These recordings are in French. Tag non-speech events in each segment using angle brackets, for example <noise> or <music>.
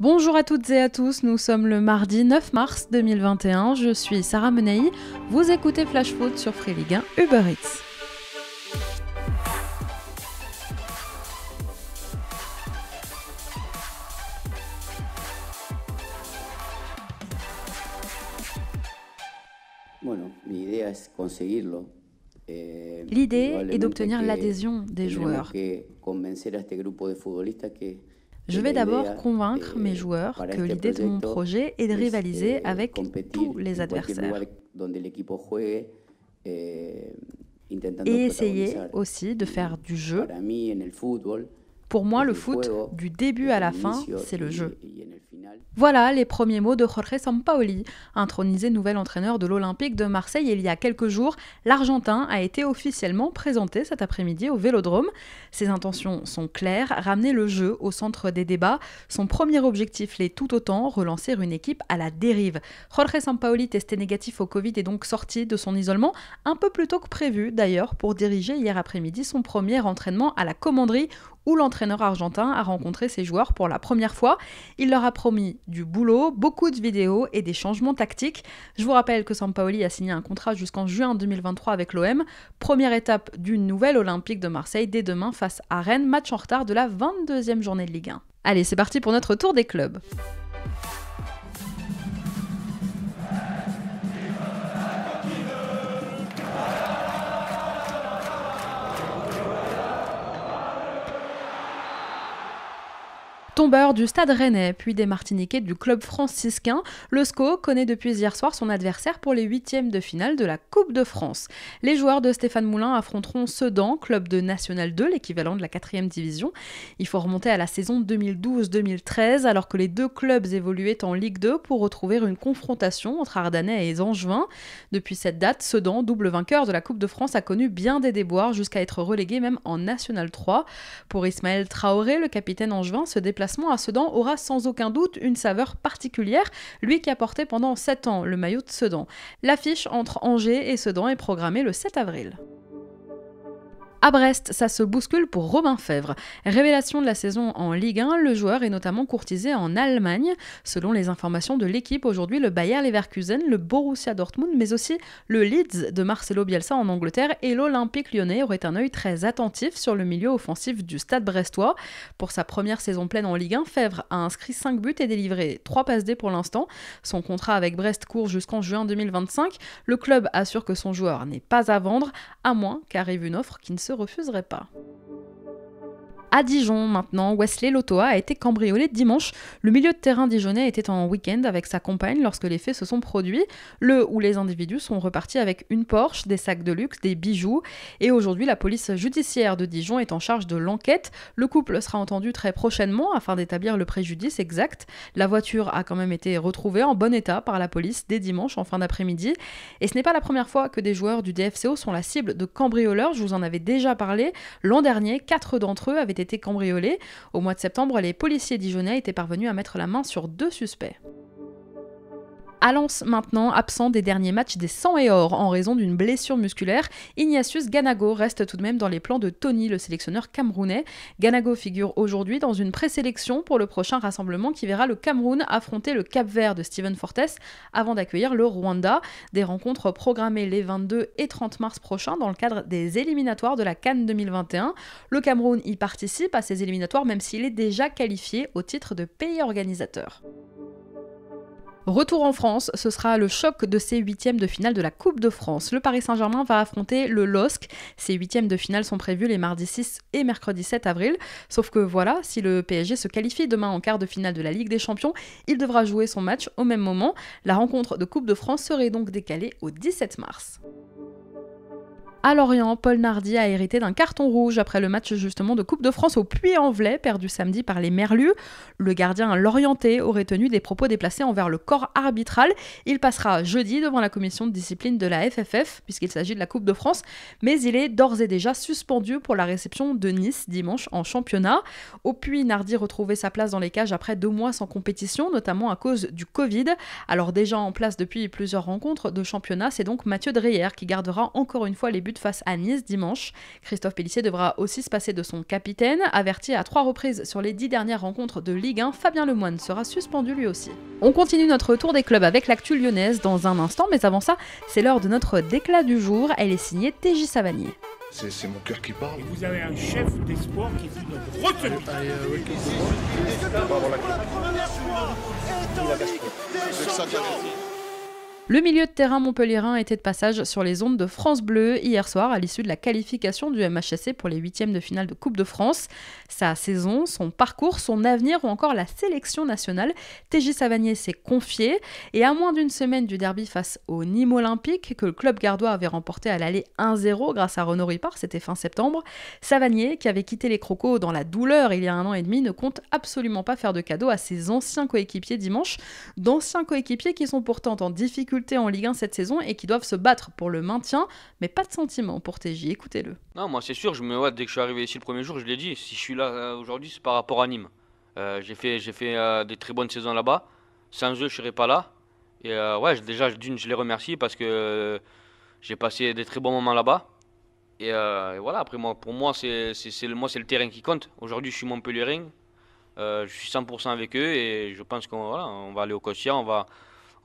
Bonjour à toutes et à tous, nous sommes le mardi 9 mars 2021, je suis Sarah Menei, vous écoutez Flash Foot sur Free Ligue 1 Uber Eats. Eh, L'idée est d'obtenir l'adhésion des joueurs. Je vais d'abord convaincre mes joueurs que l'idée de mon projet est de rivaliser avec tous les adversaires. Eh, Et essayer aussi de faire du jeu. Pour moi, le foot, du début à la fin, c'est le jeu. Voilà les premiers mots de Jorge Sampaoli, intronisé nouvel entraîneur de l'Olympique de Marseille il y a quelques jours. L'Argentin a été officiellement présenté cet après-midi au Vélodrome. Ses intentions sont claires, ramener le jeu au centre des débats. Son premier objectif l'est tout autant, relancer une équipe à la dérive. Jorge Sampaoli, testé négatif au Covid, est donc sorti de son isolement un peu plus tôt que prévu d'ailleurs pour diriger hier après-midi son premier entraînement à la commanderie où l'entraîneur argentin a rencontré ses joueurs pour la première fois. Il leur a promis du boulot, beaucoup de vidéos et des changements tactiques. Je vous rappelle que Sampaoli a signé un contrat jusqu'en juin 2023 avec l'OM. Première étape d'une nouvelle Olympique de Marseille dès demain face à Rennes, match en retard de la 22e journée de Ligue 1. Allez, c'est parti pour notre tour des clubs. Tombeur du Stade Rennais, puis des Martiniquais du club franciscain, le SCO connaît depuis hier soir son adversaire pour les huitièmes de finale de la Coupe de France. Les joueurs de Stéphane Moulin affronteront Sedan, club de National 2, l'équivalent de la 4 division. Il faut remonter à la saison 2012-2013, alors que les deux clubs évoluaient en Ligue 2 pour retrouver une confrontation entre Ardennais et Angevin. Depuis cette date, Sedan, double vainqueur de la Coupe de France, a connu bien des déboires jusqu'à être relégué même en National 3. Pour Ismaël Traoré, le capitaine angevin se déplace à Sedan aura sans aucun doute une saveur particulière, lui qui a porté pendant 7 ans le maillot de Sedan. L'affiche entre Angers et Sedan est programmée le 7 avril. À Brest, ça se bouscule pour Robin Fèvre. Révélation de la saison en Ligue 1, le joueur est notamment courtisé en Allemagne. Selon les informations de l'équipe, aujourd'hui le Bayer Leverkusen, le Borussia Dortmund, mais aussi le Leeds de Marcelo Bielsa en Angleterre et l'Olympique lyonnais auraient un œil très attentif sur le milieu offensif du stade brestois. Pour sa première saison pleine en Ligue 1, Fèvre a inscrit 5 buts et délivré 3 passes D pour l'instant. Son contrat avec Brest court jusqu'en juin 2025. Le club assure que son joueur n'est pas à vendre, à moins qu'arrive une offre qui ne se refuserait pas. À Dijon, maintenant, Wesley Lotoa a été cambriolé dimanche. Le milieu de terrain dijonnais était en week-end avec sa compagne lorsque les faits se sont produits. Le où les individus sont repartis avec une Porsche, des sacs de luxe, des bijoux. Et aujourd'hui, la police judiciaire de Dijon est en charge de l'enquête. Le couple sera entendu très prochainement afin d'établir le préjudice exact. La voiture a quand même été retrouvée en bon état par la police dès dimanche en fin d'après-midi. Et ce n'est pas la première fois que des joueurs du DFCO sont la cible de cambrioleurs. Je vous en avais déjà parlé. L'an dernier, quatre d'entre eux avaient été cambriolés. Au mois de septembre, les policiers dijonnais étaient parvenus à mettre la main sur deux suspects. À maintenant, absent des derniers matchs des 100 et or en raison d'une blessure musculaire, Ignatius Ganago reste tout de même dans les plans de Tony, le sélectionneur camerounais. Ganago figure aujourd'hui dans une présélection pour le prochain rassemblement qui verra le Cameroun affronter le Cap Vert de Steven Fortes avant d'accueillir le Rwanda. Des rencontres programmées les 22 et 30 mars prochains dans le cadre des éliminatoires de la Cannes 2021. Le Cameroun y participe à ces éliminatoires même s'il est déjà qualifié au titre de pays organisateur. Retour en France, ce sera le choc de ces huitièmes de finale de la Coupe de France. Le Paris Saint-Germain va affronter le LOSC. Ces huitièmes de finale sont prévus les mardis 6 et mercredi 7 avril. Sauf que voilà, si le PSG se qualifie demain en quart de finale de la Ligue des Champions, il devra jouer son match au même moment. La rencontre de Coupe de France serait donc décalée au 17 mars. À Lorient, Paul Nardi a hérité d'un carton rouge après le match justement de Coupe de France au Puy-en-Velay, perdu samedi par les Merlus. Le gardien lorientais aurait tenu des propos déplacés envers le corps arbitral. Il passera jeudi devant la commission de discipline de la FFF, puisqu'il s'agit de la Coupe de France, mais il est d'ores et déjà suspendu pour la réception de Nice dimanche en championnat. Au Puy, Nardi retrouvait sa place dans les cages après deux mois sans compétition, notamment à cause du Covid. Alors déjà en place depuis plusieurs rencontres de championnat, c'est donc Mathieu Dreyer qui gardera encore une fois les débute face à Nice dimanche. Christophe Pellissier devra aussi se passer de son capitaine. Averti à trois reprises sur les dix dernières rencontres de Ligue 1, Fabien Lemoine sera suspendu lui aussi. On continue notre tour des clubs avec l'actu lyonnaise dans un instant, mais avant ça, c'est l'heure de notre déclat du jour. Elle est signée TJ Savanier. C'est mon cœur qui parle. vous avez un chef d'espoir qui une retenue. Le milieu de terrain montpelliérain était de passage sur les ondes de France Bleu hier soir à l'issue de la qualification du MHSC pour les huitièmes de finale de Coupe de France. Sa saison, son parcours, son avenir ou encore la sélection nationale, TJ Savanier s'est confié et à moins d'une semaine du derby face au Nîmes Olympique que le club gardois avait remporté à l'aller 1-0 grâce à Renaud Ripard, c'était fin septembre, Savanier, qui avait quitté les Crocos dans la douleur il y a un an et demi, ne compte absolument pas faire de cadeau à ses anciens coéquipiers dimanche, d'anciens coéquipiers qui sont pourtant en difficulté en Ligue 1 cette saison et qui doivent se battre pour le maintien, mais pas de sentiment pour TJ, écoutez-le. Non, moi c'est sûr, je me, dès que je suis arrivé ici le premier jour, je l'ai dit, si je suis là euh, aujourd'hui, c'est par rapport à Nîmes. Euh, j'ai fait, j'ai fait euh, des très bonnes saisons là-bas. Sans eux, je ne serais pas là. Et ouais, déjà, d'une, je les remercie parce que j'ai passé des très bons moments là-bas. Et, voilà, après, moi, pour moi, c'est, le, terrain qui compte. Aujourd'hui, je suis Montpellierin. je suis 100% avec eux et je pense qu'on va aller au quotidien, on va,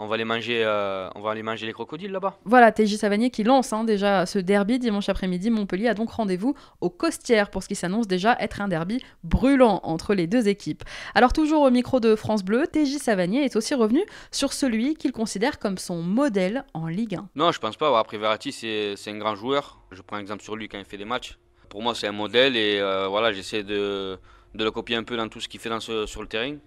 on va aller manger, euh, on va aller manger les crocodiles là-bas. Voilà, TJ Savanier qui lance hein, déjà ce derby dimanche après-midi. Montpellier a donc rendez-vous au Costières pour ce qui s'annonce déjà être un derby brûlant entre les deux équipes. Alors toujours au micro de France Bleu, TJ Savanier est aussi revenu sur celui qu'il considère comme son modèle en Ligue 1. Non, je pense pas. Après Verratti, c'est un grand joueur. Je prends un exemple sur lui quand il fait des matchs. Pour moi, c'est un modèle et euh, voilà, j'essaie de, le copier un peu dans tout ce qu'il fait dans sur le terrain.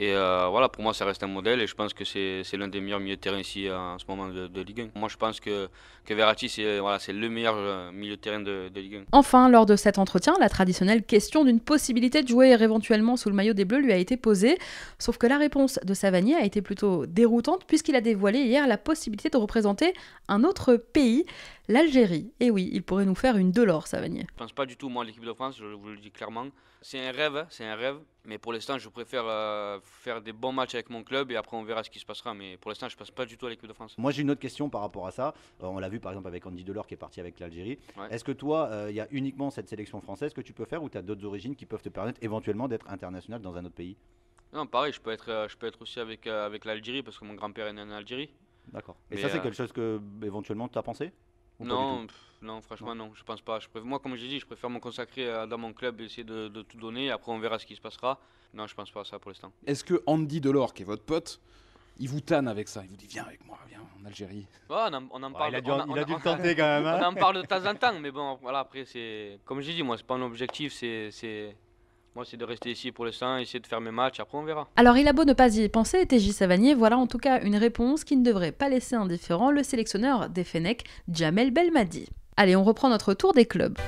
Et euh, voilà, pour moi, ça reste un modèle et je pense que c'est l'un des meilleurs milieux de terrain ici en ce moment de, Ligue 1. Moi, je pense que, que Verratti, c'est voilà, le meilleur euh, milieu de terrain de, de, Ligue 1. Enfin, lors de cet entretien, la traditionnelle question d'une possibilité de jouer éventuellement sous le maillot des Bleus lui a été posée. Sauf que la réponse de Savanier a été plutôt déroutante puisqu'il a dévoilé hier la possibilité de représenter un autre pays l'Algérie. Et oui, il pourrait nous faire une Delors, Savanier. Je pense pas du tout, moi, l'équipe de France, je vous le dis clairement. C'est un rêve, c'est un rêve. Mais pour l'instant, je préfère euh, faire des bons matchs avec mon club et après on verra ce qui se passera. Mais pour l'instant, je ne passe pas du tout à l'équipe de France. Moi, j'ai une autre question par rapport à ça. Euh, on l'a vu par exemple avec Andy Delors qui est parti avec l'Algérie. Est-ce que toi, il euh, y a uniquement cette sélection française que tu peux faire ou tu as d'autres origines qui peuvent te permettre éventuellement d'être international dans un autre pays? Non, pareil, je peux être, je peux être aussi avec, avec l'Algérie parce que mon grand-père est né en Algérie. D'accord. Et ça, c'est quelque chose que éventuellement tu as pensé? Non, non, franchement, non. je pense pas. Je préfère, moi, comme j'ai dit, je préfère me consacrer dans mon club et essayer de, tout donner. Après, on verra ce qui se passera. Non, je pense pas à ça pour l'instant. Est-ce que Andy Delors, qui est votre pote, il vous tanne avec ça? Il vous dit Viens avec moi, viens en Algérie. on, en, parle. il a dû, le tenter quand même. <laughs> On hein. en parle de temps en temps, mais bon, voilà, après, c'est. Comme j'ai dit, moi, c'est pas un objectif, c'est moi, c'est de rester ici pour l'instant, essayer de faire mes matchs, après on verra. Alors, il a beau ne pas y penser, TJ Savanier, voilà en tout cas une réponse qui ne devrait pas laisser indifférent le sélectionneur des Fenech, Jamel Belmadi. Allez, on reprend notre tour des clubs.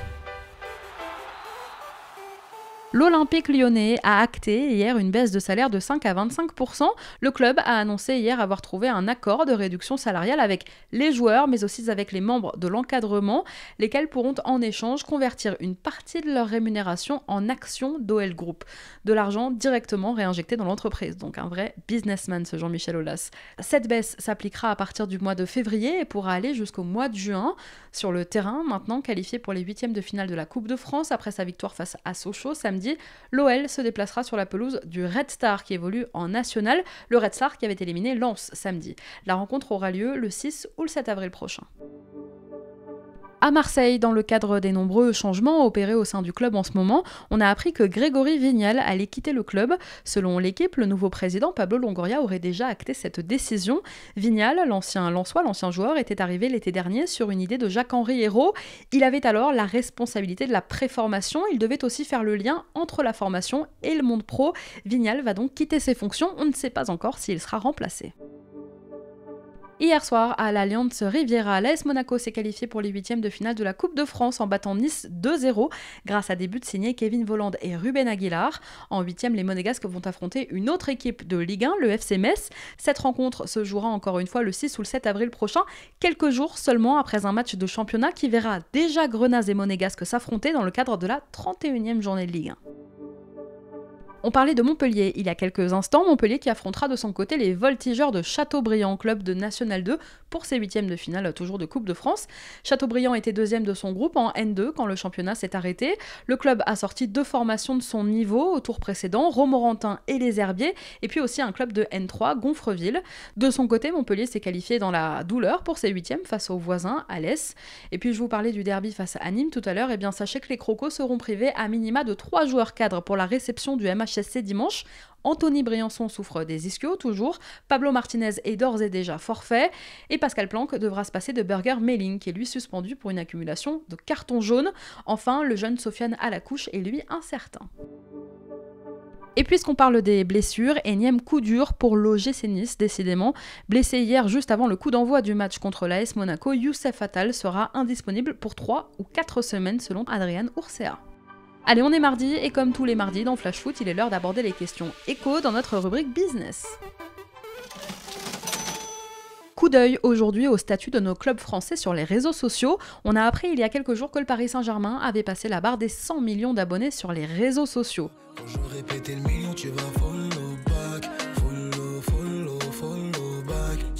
L'Olympique lyonnais a acté hier une baisse de salaire de 5 à 25% Le club a annoncé hier avoir trouvé un accord de réduction salariale avec les joueurs, mais aussi avec les membres de l'encadrement, lesquels pourront en échange convertir une partie de leur rémunération en actions d'OL Group. De l'argent directement réinjecté dans l'entreprise. Donc un vrai businessman, ce Jean-Michel Aulas. Cette baisse s'appliquera à partir du mois de février et pourra aller jusqu'au mois de juin. Sur le terrain, maintenant qualifié pour les huitièmes de finale de la Coupe de France après sa victoire face à Sochaux samedi l'OL se déplacera sur la pelouse du Red Star qui évolue en national, le Red Star qui avait éliminé Lens samedi. La rencontre aura lieu le 6 ou le 7 avril prochain. À Marseille, dans le cadre des nombreux changements opérés au sein du club en ce moment, on a appris que Grégory Vignal allait quitter le club. Selon l'équipe, le nouveau président Pablo Longoria aurait déjà acté cette décision. Vignal, l'ancien Lançois, l'ancien joueur, était arrivé l'été dernier sur une idée de Jacques-Henri Hérault. Il avait alors la responsabilité de la préformation. Il devait aussi faire le lien entre la formation et le monde pro. Vignal va donc quitter ses fonctions. On ne sait pas encore s'il sera remplacé. Hier soir, à l'Alliance Riviera, l'AS Monaco s'est qualifié pour les huitièmes de finale de la Coupe de France en battant Nice 2-0 grâce à des buts signés Kevin Voland et Ruben Aguilar. En huitième, les Monégasques vont affronter une autre équipe de Ligue 1, le FC Metz. Cette rencontre se jouera encore une fois le 6 ou le 7 avril prochain, quelques jours seulement après un match de championnat qui verra déjà Grenaz et Monégasques s'affronter dans le cadre de la 31e journée de Ligue 1. On parlait de Montpellier il y a quelques instants, Montpellier qui affrontera de son côté les Voltigeurs de Châteaubriand, club de National 2, pour ses huitièmes de finale toujours de Coupe de France. Châteaubriand était deuxième de son groupe en N2 quand le championnat s'est arrêté. Le club a sorti deux formations de son niveau au tour précédent, Romorantin et les Herbiers, et puis aussi un club de N3, Gonfreville. De son côté, Montpellier s'est qualifié dans la douleur pour ses huitièmes face aux voisins, Alès. Et puis je vous parlais du derby face à Nîmes tout à l'heure, et eh bien sachez que les Crocos seront privés à minima de trois joueurs cadres pour la réception du MH HSC dimanche. Anthony Briançon souffre des ischios toujours, Pablo Martinez est d'ores et déjà forfait, et Pascal Planck devra se passer de Burger Melling, qui est lui suspendu pour une accumulation de cartons jaunes. Enfin, le jeune Sofiane à la couche est lui incertain. Et puisqu'on parle des blessures, énième coup dur pour l'OGC Nice, décidément. Blessé hier juste avant le coup d'envoi du match contre l'AS Monaco, Youssef Attal sera indisponible pour 3 ou 4 semaines selon Adrian Ursea. Allez, on est mardi et comme tous les mardis dans Flash Foot, il est l'heure d'aborder les questions écho dans notre rubrique business. Coup d'œil aujourd'hui au statut de nos clubs français sur les réseaux sociaux. On a appris il y a quelques jours que le Paris Saint-Germain avait passé la barre des 100 millions d'abonnés sur les réseaux sociaux.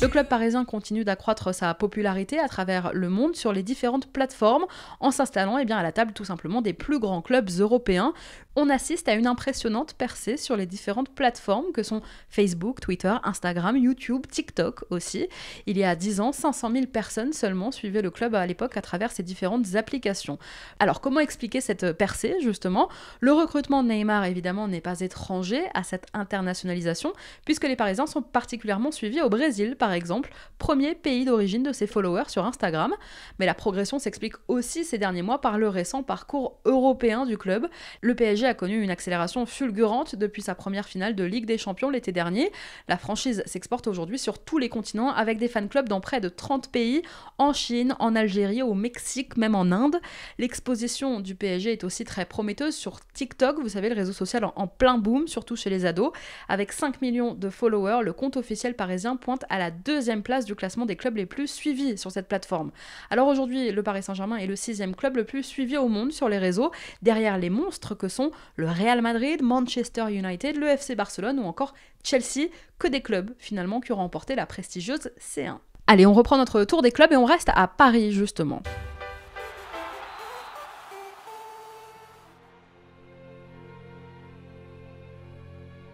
Le club parisien continue d'accroître sa popularité à travers le monde sur les différentes plateformes en s'installant eh à la table tout simplement des plus grands clubs européens. On assiste à une impressionnante percée sur les différentes plateformes que sont Facebook, Twitter, Instagram, YouTube, TikTok aussi. Il y a 10 ans, 500 000 personnes seulement suivaient le club à l'époque à travers ces différentes applications. Alors comment expliquer cette percée justement? Le recrutement de Neymar évidemment n'est pas étranger à cette internationalisation puisque les Parisiens sont particulièrement suivis au Brésil par exemple, premier pays d'origine de ses followers sur Instagram. Mais la progression s'explique aussi ces derniers mois par le récent parcours européen du club. Le PSG a connu une accélération fulgurante depuis sa première finale de Ligue des Champions l'été dernier. La franchise s'exporte aujourd'hui sur tous les continents avec des fan clubs dans près de 30 pays, en Chine, en Algérie, au Mexique, même en Inde. L'exposition du PSG est aussi très prometteuse sur TikTok, vous savez, le réseau social en plein boom, surtout chez les ados. Avec 5 millions de followers, le compte officiel parisien pointe à la deuxième place du classement des clubs les plus suivis sur cette plateforme. Alors aujourd'hui, le Paris Saint-Germain est le sixième club le plus suivi au monde sur les réseaux, derrière les monstres que sont le Real Madrid, Manchester United, le FC Barcelone ou encore Chelsea, que des clubs finalement qui ont remporté la prestigieuse C1. Allez, on reprend notre tour des clubs et on reste à Paris justement.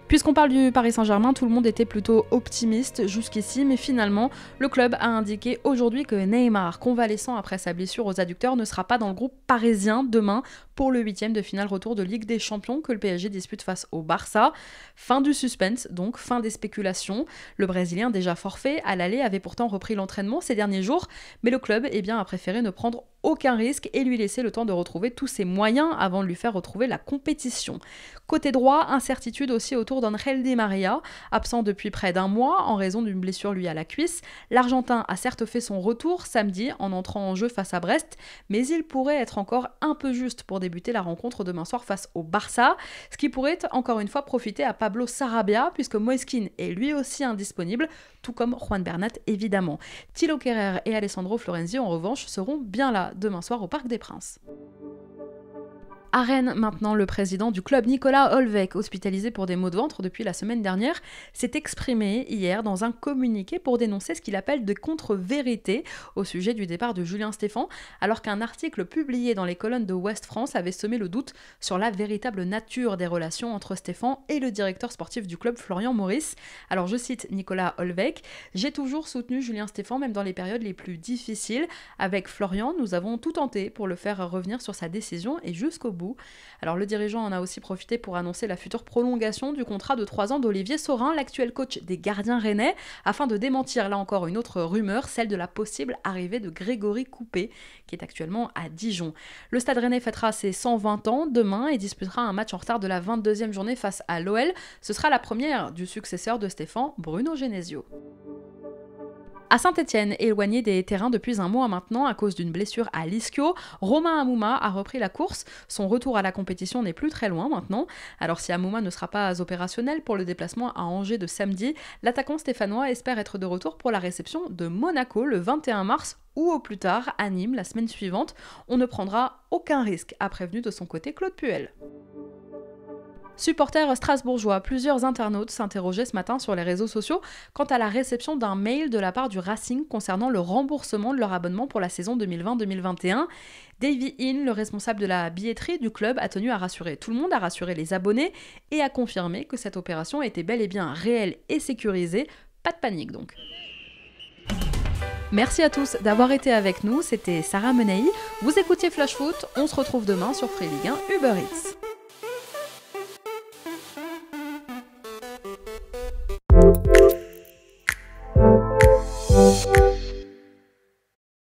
Puisqu'on parle du Paris Saint-Germain, tout le monde était plutôt optimiste jusqu'ici, mais finalement, le club a indiqué aujourd'hui que Neymar, convalescent après sa blessure aux adducteurs, ne sera pas dans le groupe parisien demain pour le huitième de finale retour de Ligue des Champions que le PSG dispute face au Barça. Fin du suspense, donc fin des spéculations. Le Brésilien, déjà forfait à l'aller, avait pourtant repris l'entraînement ces derniers jours, mais le club eh a préféré ne prendre aucun risque et lui laisser le temps de retrouver tous ses moyens avant de lui faire retrouver la compétition. Côté droit, incertitude aussi autour d'Angel Di Maria, absent depuis près d'un mois en raison d'une blessure lui à la cuisse. L'Argentin a certes fait son retour samedi en entrant en jeu face à Brest, mais il pourrait être encore un peu juste pour débuter la rencontre demain soir face au Barça, ce qui pourrait encore une fois profiter à Pablo Sarabia puisque Moiskin est lui aussi indisponible, tout comme Juan Bernat évidemment. Thilo Kerrer et Alessandro Florenzi en revanche seront bien là demain soir au Parc des Princes. À Rennes, maintenant, le président du club Nicolas Holvec, hospitalisé pour des maux de ventre depuis la semaine dernière, s'est exprimé hier dans un communiqué pour dénoncer ce qu'il appelle de contre-vérités au sujet du départ de Julien Stéphan, alors qu'un article publié dans les colonnes de West France avait semé le doute sur la véritable nature des relations entre Stéphan et le directeur sportif du club Florian Maurice. Alors je cite Nicolas Holvec, J'ai toujours soutenu Julien Stéphan même dans les périodes les plus difficiles. Avec Florian, nous avons tout tenté pour le faire revenir sur sa décision et jusqu'au alors le dirigeant en a aussi profité pour annoncer la future prolongation du contrat de 3 ans d'Olivier Saurin, l'actuel coach des gardiens rennais, afin de démentir là encore une autre rumeur, celle de la possible arrivée de Grégory Coupé, qui est actuellement à Dijon. Le Stade rennais fêtera ses 120 ans demain et disputera un match en retard de la 22e journée face à l'OL. Ce sera la première du successeur de Stéphane, Bruno Genesio. À Saint-Etienne, éloigné des terrains depuis un mois maintenant à cause d'une blessure à l'ischio, Romain Amouma a repris la course. Son retour à la compétition n'est plus très loin maintenant. Alors si Amouma ne sera pas opérationnel pour le déplacement à Angers de samedi, l'attaquant stéphanois espère être de retour pour la réception de Monaco le 21 mars ou au plus tard à Nîmes la semaine suivante. On ne prendra aucun risque, a prévenu de son côté Claude Puel. Supporters strasbourgeois, plusieurs internautes s'interrogeaient ce matin sur les réseaux sociaux quant à la réception d'un mail de la part du Racing concernant le remboursement de leur abonnement pour la saison 2020-2021. Davy In, le responsable de la billetterie du club, a tenu à rassurer tout le monde, à rassurer les abonnés et à confirmer que cette opération était bel et bien réelle et sécurisée. Pas de panique donc. Merci à tous d'avoir été avec nous, c'était Sarah Menei. Vous écoutiez Flash Foot, on se retrouve demain sur Free Ligue 1 Uber Eats.